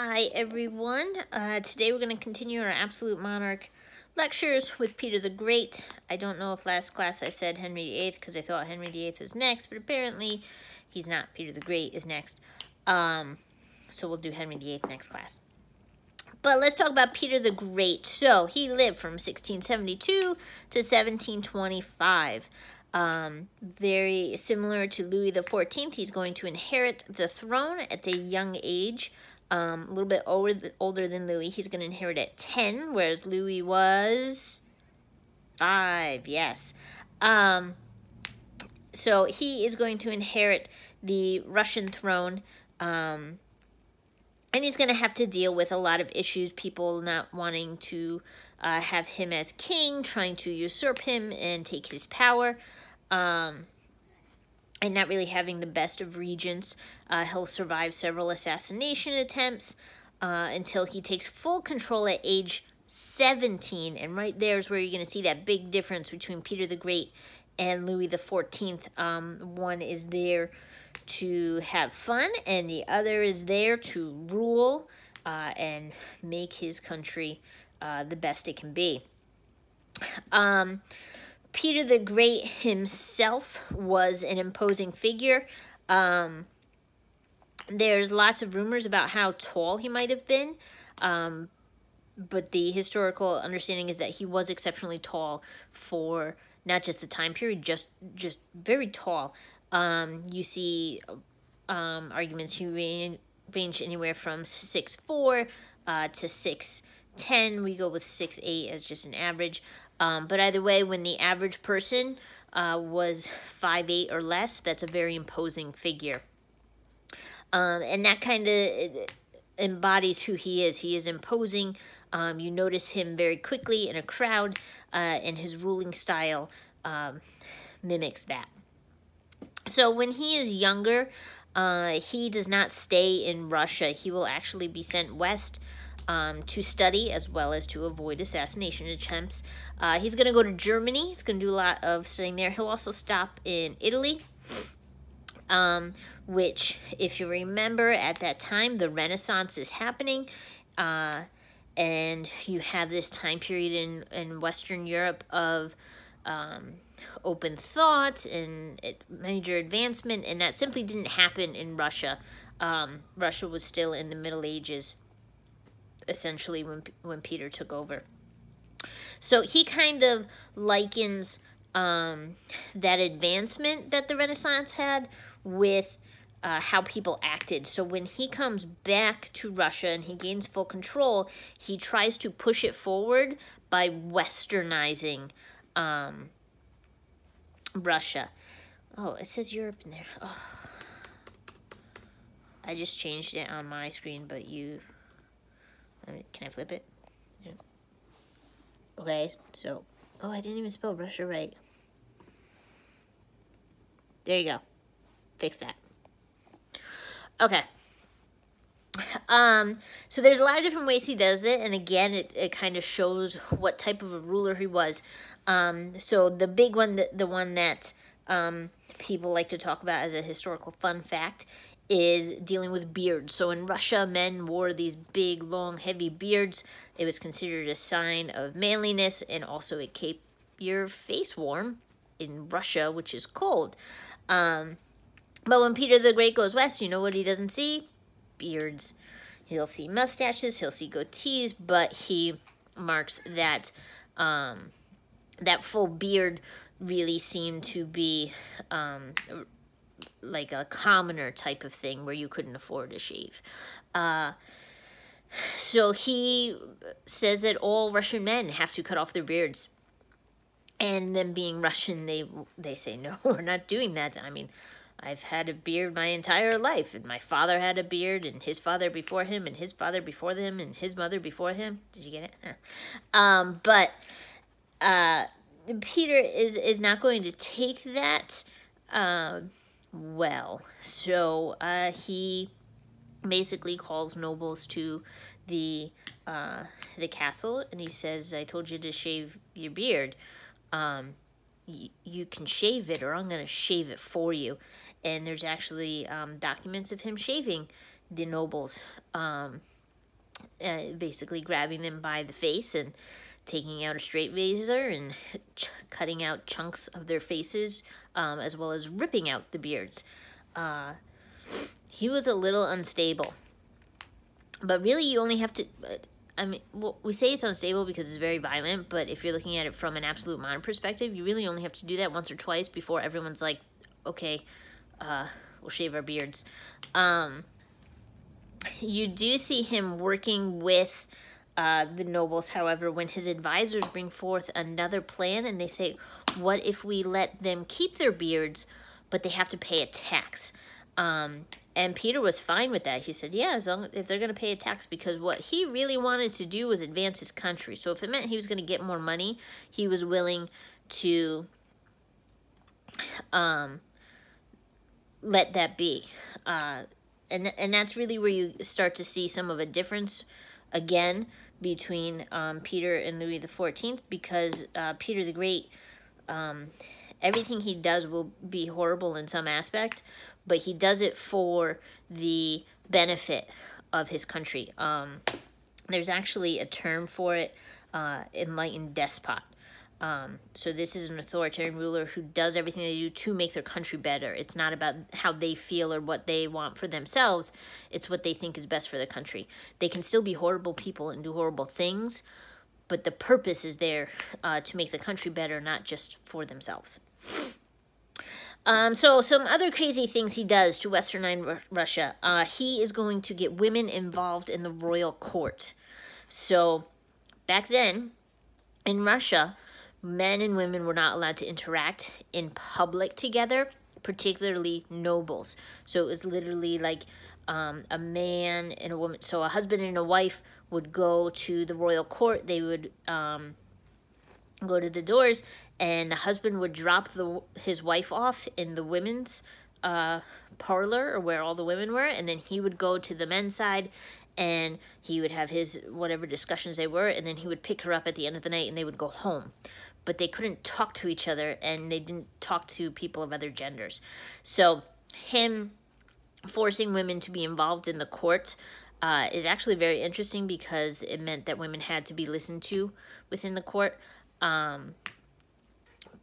Hi everyone. Uh, today we're going to continue our Absolute Monarch lectures with Peter the Great. I don't know if last class I said Henry VIII because I thought Henry VIII was next, but apparently he's not. Peter the Great is next. Um, so we'll do Henry VIII next class. But let's talk about Peter the Great. So he lived from 1672 to 1725. Um, very similar to Louis XIV, he's going to inherit the throne at a young age. Um, a little bit older, older than Louis. He's going to inherit at 10, whereas Louis was 5, yes. Um, so he is going to inherit the Russian throne. Um, and he's going to have to deal with a lot of issues, people not wanting to uh, have him as king, trying to usurp him and take his power, um, and not really having the best of regents. Uh, he'll survive several assassination attempts uh, until he takes full control at age 17, and right there is where you're going to see that big difference between Peter the Great and Louis XIV. Um, one is there to have fun, and the other is there to rule uh, and make his country uh, the best it can be. Um, Peter the Great himself was an imposing figure. Um, there's lots of rumors about how tall he might have been, um, but the historical understanding is that he was exceptionally tall for not just the time period, just just very tall. Um, you see um, arguments he ran, ranged anywhere from six four uh, to six ten. We go with six eight as just an average. Um, but either way, when the average person uh, was five eight or less, that's a very imposing figure. Um, and that kind of embodies who he is. He is imposing. Um, you notice him very quickly in a crowd, uh, and his ruling style um, mimics that. So when he is younger, uh, he does not stay in Russia. He will actually be sent west um, to study as well as to avoid assassination attempts. Uh, he's going to go to Germany. He's going to do a lot of studying there. He'll also stop in Italy, um, which, if you remember, at that time, the Renaissance is happening. Uh, and you have this time period in, in Western Europe of um, open thought and major advancement, and that simply didn't happen in Russia. Um, Russia was still in the Middle Ages, essentially, when, when Peter took over. So he kind of likens um, that advancement that the Renaissance had with uh, how people acted. So when he comes back to Russia and he gains full control, he tries to push it forward by westernizing um, Russia. Oh, it says Europe in there. Oh. I just changed it on my screen, but you... Can I flip it? Yeah. Okay, so... Oh, I didn't even spell Russia right. There you go. Fix that. Okay. Um, so there's a lot of different ways he does it, and again, it, it kind of shows what type of a ruler he was. Um, so the big one, the, the one that um, people like to talk about as a historical fun fact, is dealing with beards. So in Russia, men wore these big, long, heavy beards. It was considered a sign of manliness, and also it kept your face warm in Russia, which is cold. Um, but when Peter the Great goes west, you know what he doesn't see? Beards. He'll see mustaches, he'll see goatees, but he marks that um, that full beard really seemed to be um, like a commoner type of thing where you couldn't afford to shave. Uh, so he says that all Russian men have to cut off their beards. And them being Russian, they they say, no, we're not doing that. I mean, I've had a beard my entire life, and my father had a beard, and his father before him, and his father before them, and his mother before him. Did you get it? Um, but uh, Peter is is not going to take that uh, well. So uh, he basically calls nobles to the uh, the castle, and he says, "I told you to shave your beard. Um, you can shave it, or I'm going to shave it for you." And there's actually um, documents of him shaving the nobles. Um, uh, basically grabbing them by the face and taking out a straight razor and cutting out chunks of their faces, um, as well as ripping out the beards. Uh, he was a little unstable. But really, you only have to. I mean, well, we say it's unstable because it's very violent, but if you're looking at it from an absolute modern perspective, you really only have to do that once or twice before everyone's like, okay, uh, we'll shave our beards. Um, you do see him working with uh, the nobles, however, when his advisors bring forth another plan and they say, what if we let them keep their beards, but they have to pay a tax? Um, and Peter was fine with that. He said, "Yeah, as long if they're going to pay a tax, because what he really wanted to do was advance his country. So if it meant he was going to get more money, he was willing to um, let that be. Uh, and and that's really where you start to see some of a difference again between um, Peter and Louis the Fourteenth, because uh, Peter the Great." Um, everything he does will be horrible in some aspect, but he does it for the benefit of his country. Um, there's actually a term for it, uh, enlightened despot. Um, so this is an authoritarian ruler who does everything they do to make their country better. It's not about how they feel or what they want for themselves. It's what they think is best for their country. They can still be horrible people and do horrible things, but the purpose is there uh, to make the country better, not just for themselves. Um, so some other crazy things he does to Western Russia. Uh, he is going to get women involved in the royal court. So back then in Russia, men and women were not allowed to interact in public together, particularly nobles. So it was literally like um, a man and a woman. So a husband and a wife would go to the royal court. They would um, go to the doors and the husband would drop the his wife off in the women's uh, parlor or where all the women were, and then he would go to the men's side and he would have his whatever discussions they were, and then he would pick her up at the end of the night and they would go home. But they couldn't talk to each other and they didn't talk to people of other genders. So, him forcing women to be involved in the court uh, is actually very interesting because it meant that women had to be listened to within the court. Um,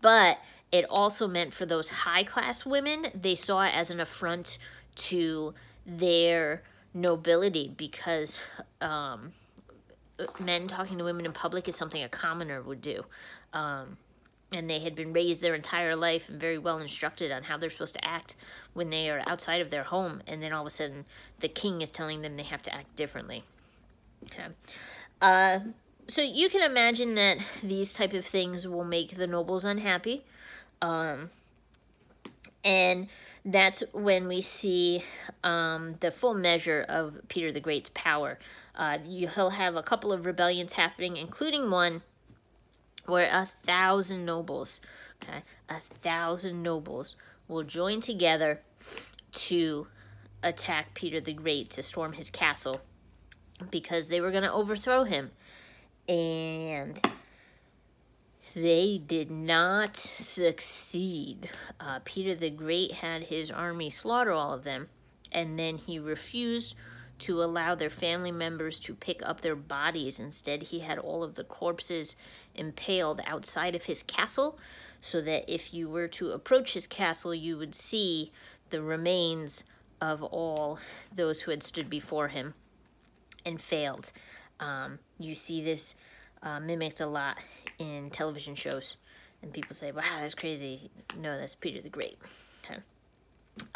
but it also meant for those high class women, they saw it as an affront to their nobility because um, men talking to women in public is something a commoner would do. Um, and they had been raised their entire life and very well instructed on how they're supposed to act when they are outside of their home. And then all of a sudden, the king is telling them they have to act differently. Okay. Uh, so you can imagine that these type of things will make the nobles unhappy. Um, and that's when we see um, the full measure of Peter the Great's power. Uh, you, he'll have a couple of rebellions happening, including one where a thousand nobles, okay, a thousand nobles will join together to attack Peter the Great to storm his castle because they were going to overthrow him and they did not succeed. Uh, Peter the Great had his army slaughter all of them, and then he refused to allow their family members to pick up their bodies. Instead, he had all of the corpses impaled outside of his castle so that if you were to approach his castle, you would see the remains of all those who had stood before him and failed. Um, you see this uh, mimicked a lot in television shows. And people say, wow, that's crazy. No, that's Peter the Great. Okay.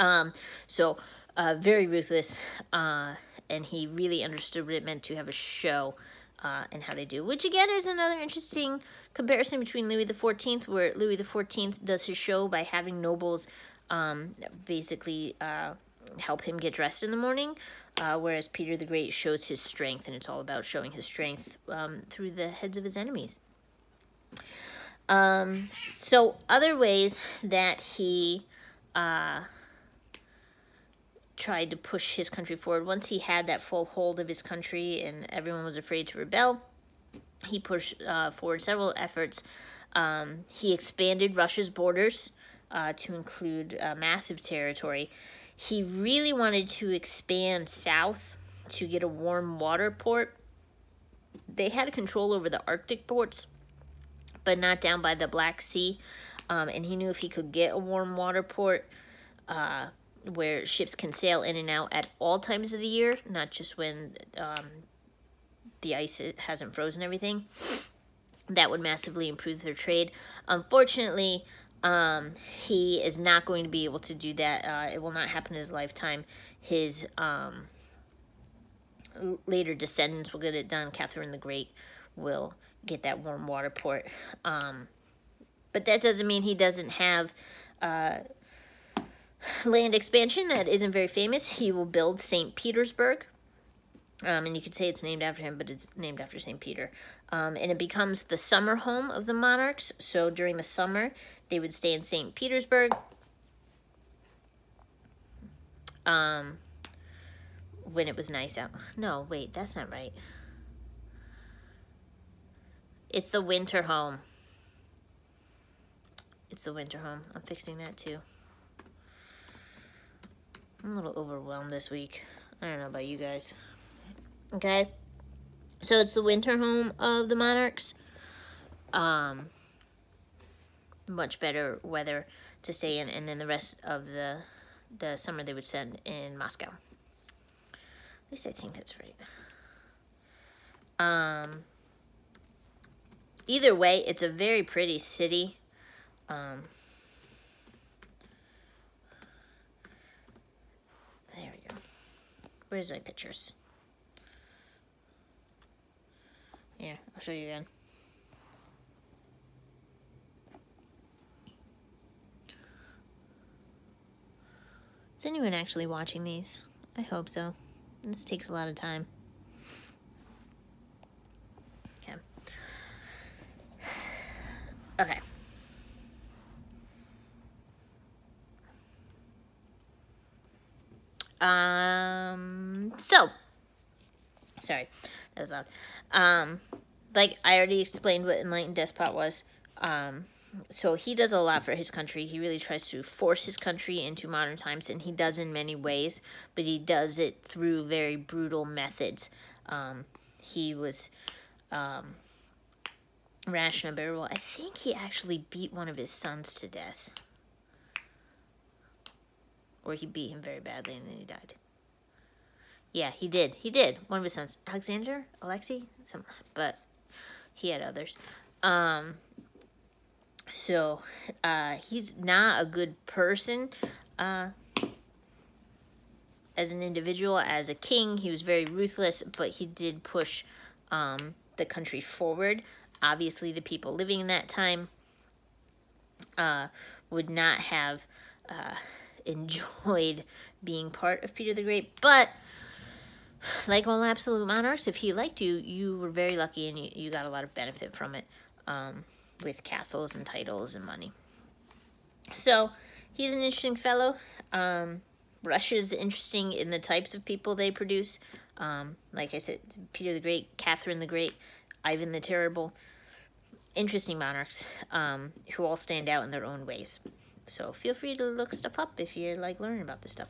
Um, so, uh, very ruthless. Uh, and he really understood what it meant to have a show uh, and how they do. Which, again, is another interesting comparison between Louis XIV, where Louis XIV does his show by having nobles um, basically uh, help him get dressed in the morning, uh, whereas Peter the Great shows his strength, and it's all about showing his strength um, through the heads of his enemies. Um, so other ways that he uh, tried to push his country forward, once he had that full hold of his country and everyone was afraid to rebel, he pushed uh, forward several efforts. Um, he expanded Russia's borders uh, to include massive territory he really wanted to expand south to get a warm water port. They had control over the Arctic ports, but not down by the Black Sea. Um, and he knew if he could get a warm water port uh, where ships can sail in and out at all times of the year, not just when um, the ice hasn't frozen everything, that would massively improve their trade. Unfortunately, um, he is not going to be able to do that. Uh, it will not happen in his lifetime. His um, later descendants will get it done. Catherine the Great will get that warm water port. Um, but that doesn't mean he doesn't have uh, land expansion that isn't very famous. He will build St. Petersburg. Um, and you could say it's named after him, but it's named after St. Peter. Um, and it becomes the summer home of the monarchs. So during the summer, they would stay in St. Petersburg. Um, when it was nice out. No, wait, that's not right. It's the winter home. It's the winter home. I'm fixing that too. I'm a little overwhelmed this week. I don't know about you guys. Okay. So it's the winter home of the monarchs. Um, much better weather to stay in, and then the rest of the the summer they would spend in Moscow. At least I think that's right. Um, either way, it's a very pretty city. Um, there we go. Where's my pictures? Yeah, I'll show you again. Is anyone actually watching these? I hope so. This takes a lot of time. Okay. Okay. Um, so, sorry, that was loud. Um, like I already explained what Enlightened Despot was. Um, so he does a lot for his country. He really tries to force his country into modern times, and he does in many ways, but he does it through very brutal methods. Um, he was um, rash and unbearable. I think he actually beat one of his sons to death. Or he beat him very badly and then he died. Yeah, he did. He did. One of his sons. Alexander? Alexei? Some, but he had others. Um, so, uh, he's not a good person, uh, as an individual, as a king. He was very ruthless, but he did push, um, the country forward. Obviously, the people living in that time, uh, would not have, uh, enjoyed being part of Peter the Great, but like all absolute monarchs, if he liked you, you were very lucky and you, you got a lot of benefit from it. Um, with castles and titles and money. So he's an interesting fellow. Um, Russia's interesting in the types of people they produce. Um, like I said, Peter the Great, Catherine the Great, Ivan the Terrible. Interesting monarchs um, who all stand out in their own ways. So feel free to look stuff up if you like learning about this stuff.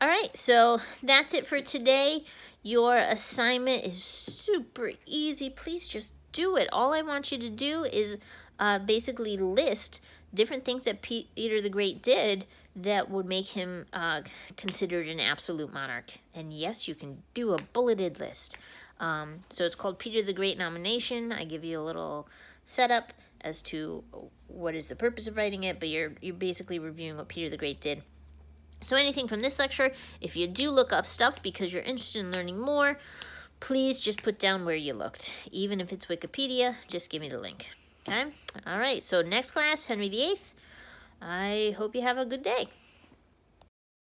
All right, so that's it for today. Your assignment is super easy. Please just do it. All I want you to do is uh, basically list different things that Peter the Great did that would make him uh, considered an absolute monarch. And yes, you can do a bulleted list. Um, so it's called Peter the Great nomination. I give you a little setup as to what is the purpose of writing it, but you're, you're basically reviewing what Peter the Great did. So anything from this lecture, if you do look up stuff because you're interested in learning more, please just put down where you looked. Even if it's Wikipedia, just give me the link. Okay? All right, so next class, Henry VIII. I hope you have a good day.